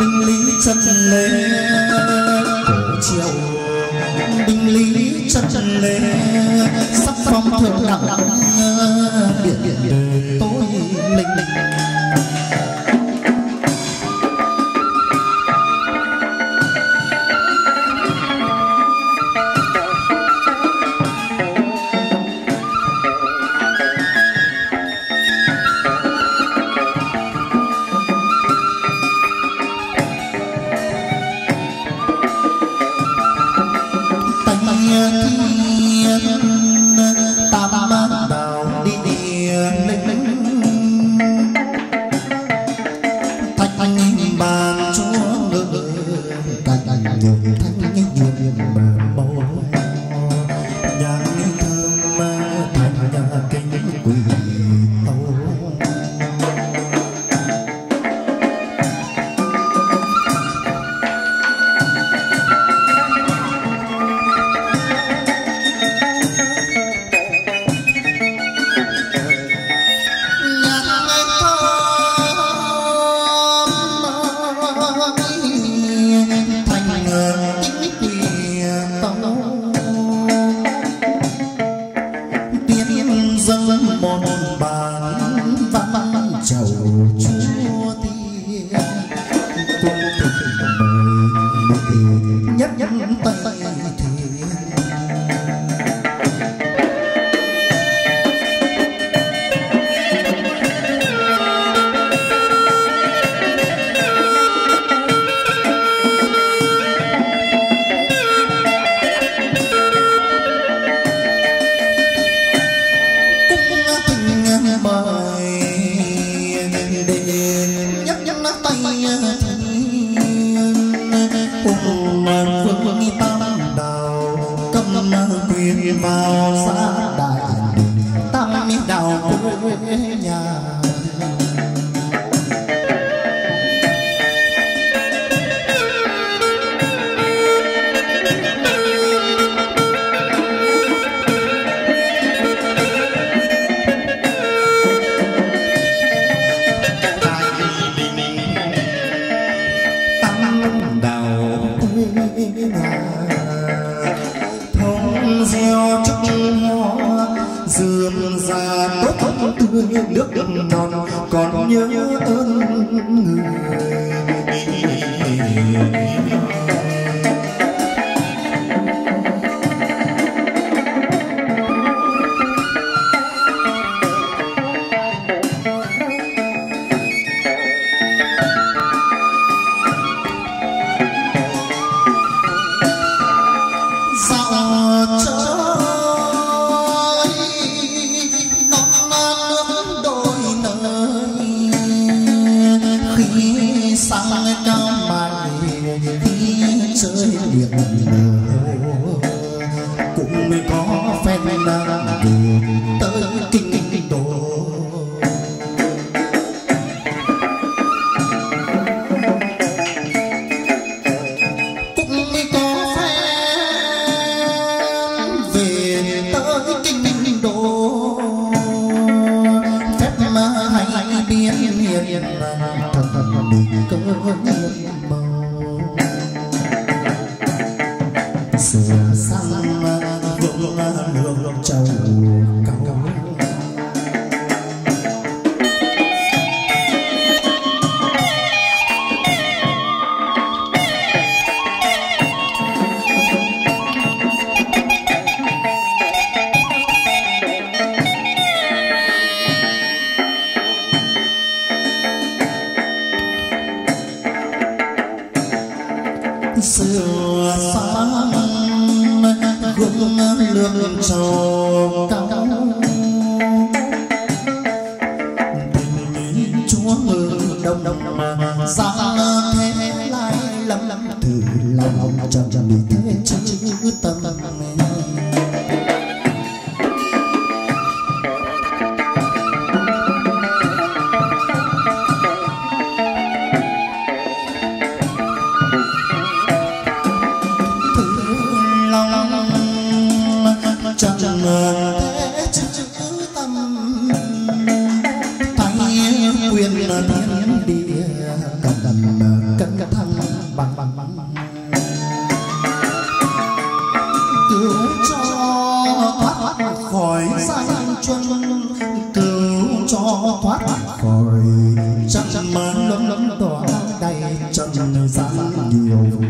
binh lý chân lê cổ triệu binh lý chân lê sắc phong thượng đẳng, điện điện tôi mình mình الْيَمِينَ hương nước non còn nhớ ơn thầm cơn mộng lương sầu cao tình chúa ngừng đông đông mà thế lai lắm. Lắm từ lòng trầm trầm thế chứ tâm. đi cầm cẩn thận bằng bằng bằng bằng. Cứu cho thoát khỏi danh chuân cứu cho thoát khỏi chắc chắn lớn lớn tỏa đầy trần gian nhiều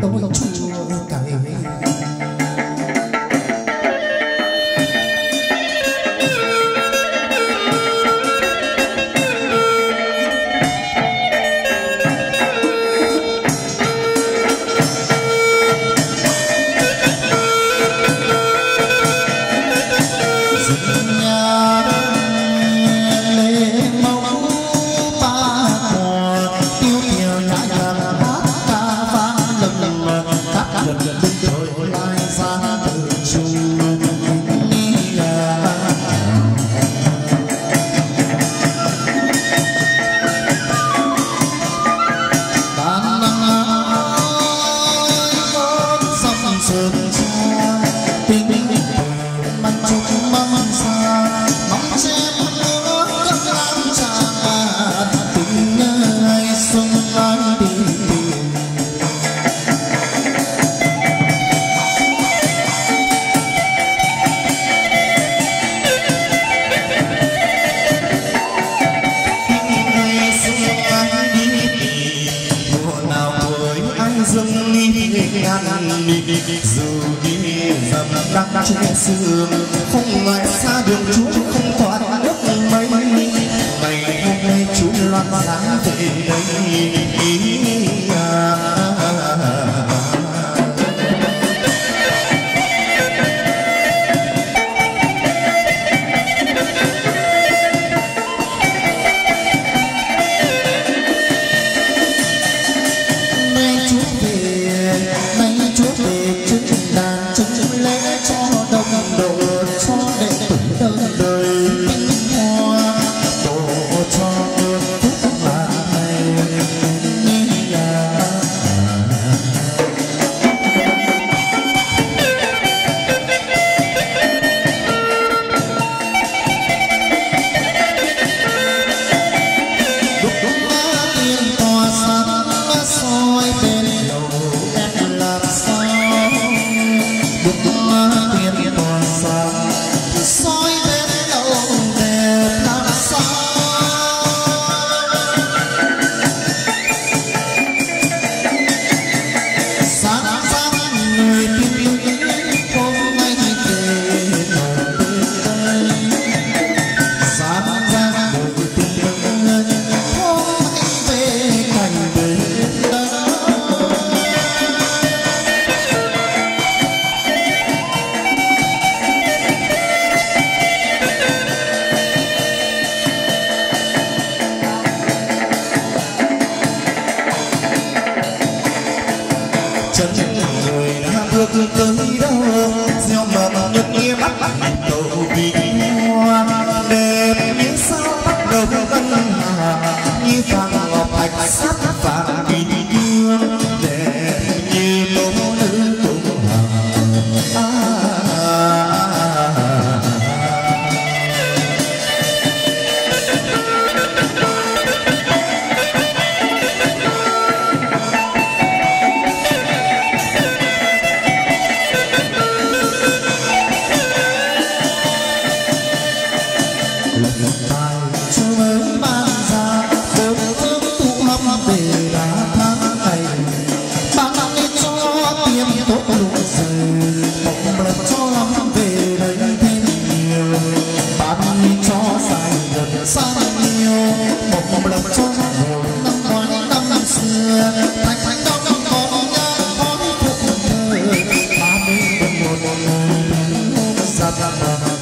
Sabah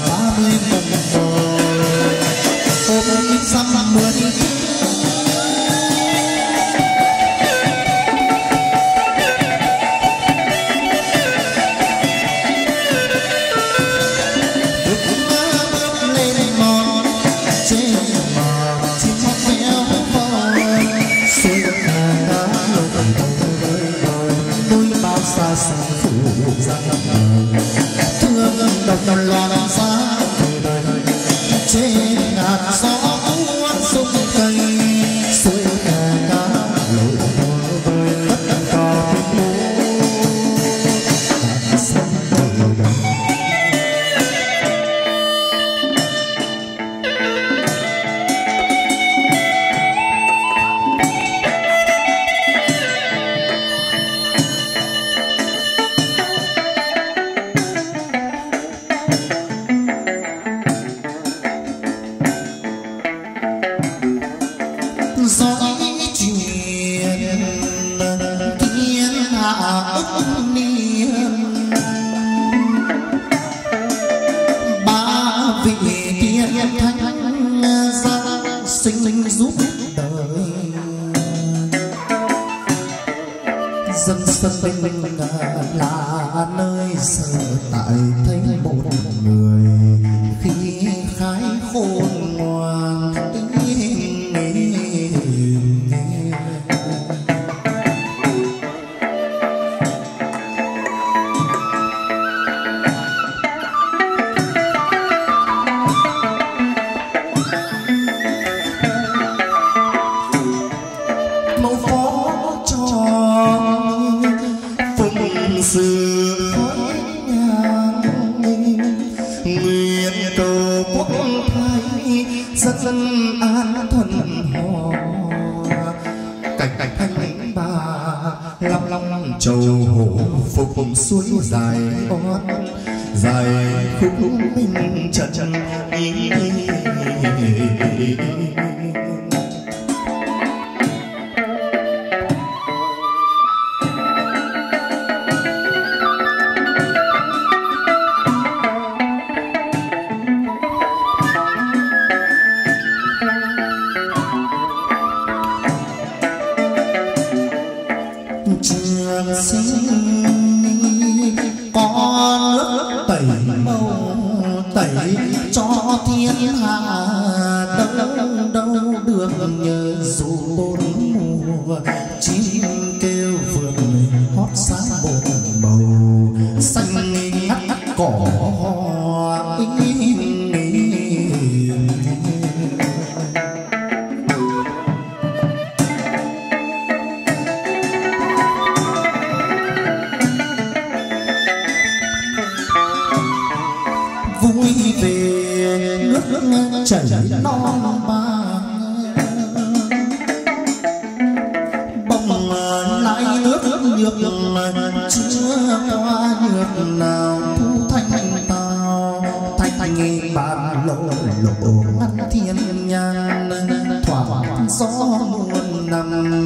sinh giúp đời. Dân sân tinh là nơi sở tại thấy một người khi khái khôn dân an thân hò cảnh cảnh thanh bà lòng lòng châu hồ phục phục suối dài bót dài khúc minh trần ý chảy non ba bông lại nước nhược chưa qua nhược nào thu thanh thành tàu thanh thanh ba lộ lộ ngăn thiên nhang thoảng gió muôn năm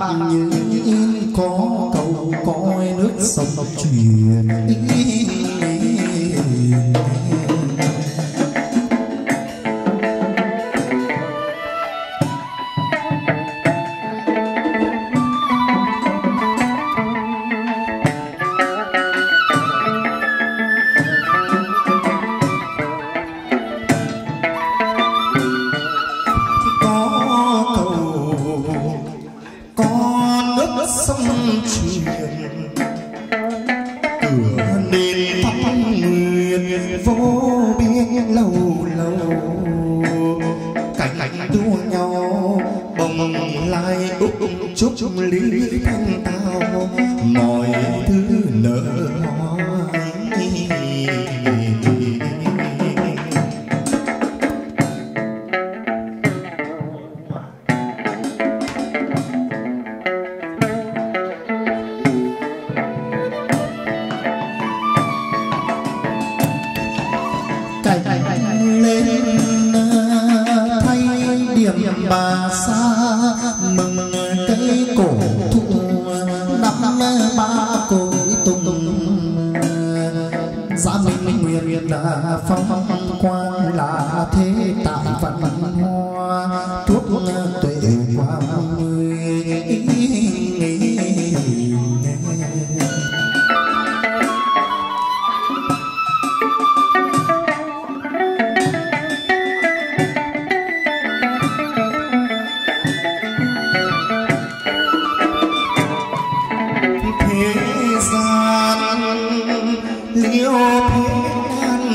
bạc những yên có cầu coi nước sông truyền. biên lâu lâu. Cảnh đua nhau bồng lai úc chúc lý thanh tao. Mọi thứ nợ bà xa mừng cây cổ thụ. Năm ba cội tùng giá mình nguyện là phong quang là thế tại văn hóa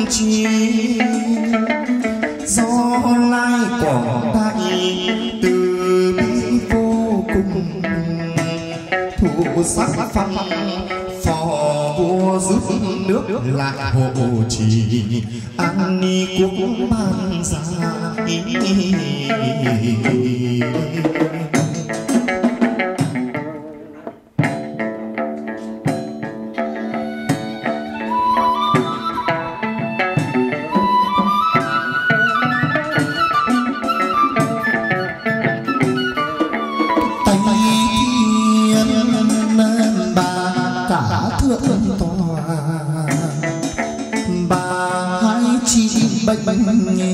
chi? Do lai quảng đại từ bi vô cùng. Thủ sắc phong phò vua giúp nước lại hộ trì. An ni quốc ban gia bánh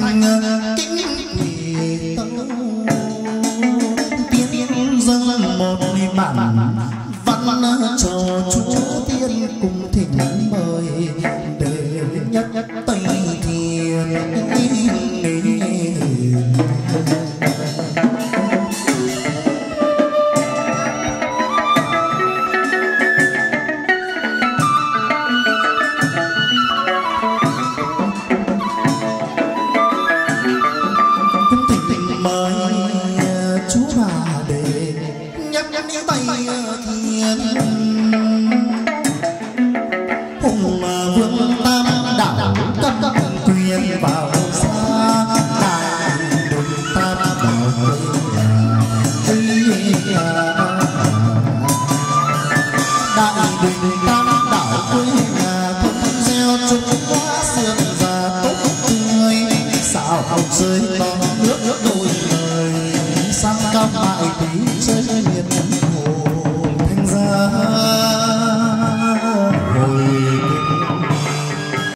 thành kính quỷ tấu tiếng dân một bản văn chờ chúa tiên cùng thỉnh rơi